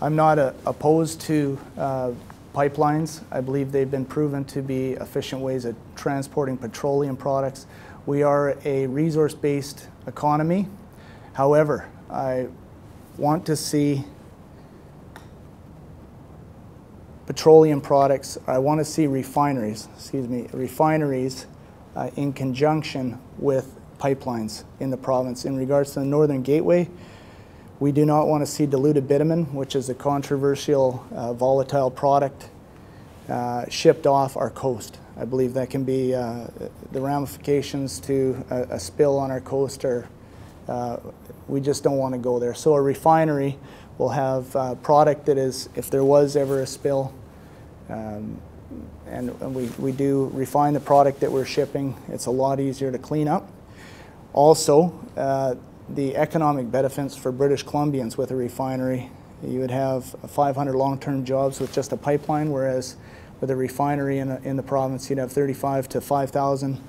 I'm not uh, opposed to uh, pipelines. I believe they've been proven to be efficient ways of transporting petroleum products. We are a resource-based economy. However, I want to see petroleum products. I want to see refineries, excuse me, refineries uh, in conjunction with pipelines in the province. In regards to the Northern Gateway, we do not want to see diluted bitumen, which is a controversial uh, volatile product, uh, shipped off our coast. I believe that can be uh, the ramifications to a, a, spill on our coast are, uh, we just don't want to go there. So a refinery will have uh, product that is, if there was ever a spill, um, and, and we, we do refine the product that we're shipping, it's a lot easier to clean up. Also, uh, the economic benefits for British Columbians with a refinery. You would have 500 long-term jobs with just a pipeline, whereas with a refinery in, a, in the province, you'd have 35 to 5,000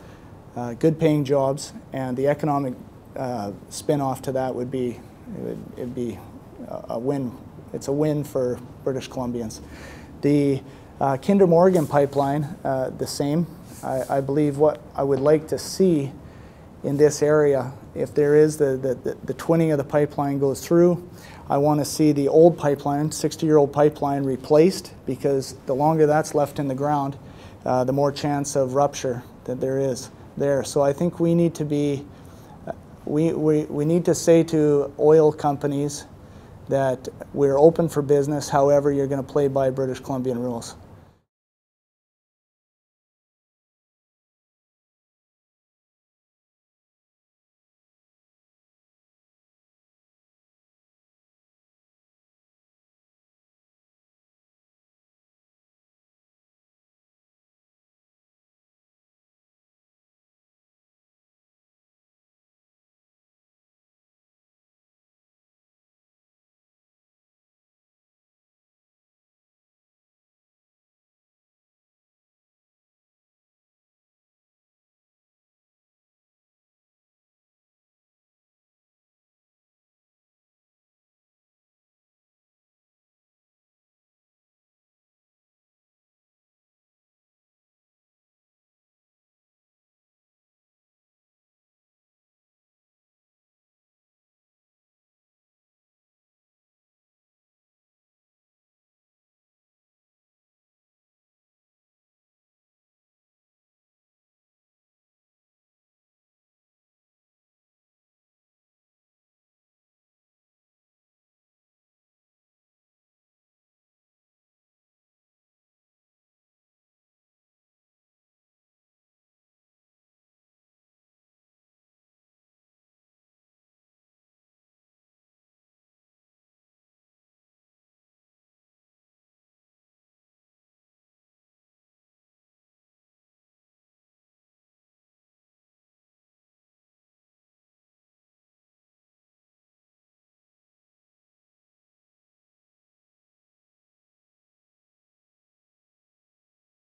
uh, good-paying jobs, and the economic uh, spin-off to that would be it would it'd be a win. It's a win for British Columbians. The uh, Kinder Morgan pipeline, uh, the same. I, I believe what I would like to see in this area. If there is the, the, the, twinning of the pipeline goes through, I want to see the old pipeline, 60 year old pipeline, replaced because the longer that's left in the ground, uh, the more chance of rupture that there is there. So I think we need to be, uh, we, we, we need to say to oil companies that we're open for business, however, you're going to play by British Columbian rules.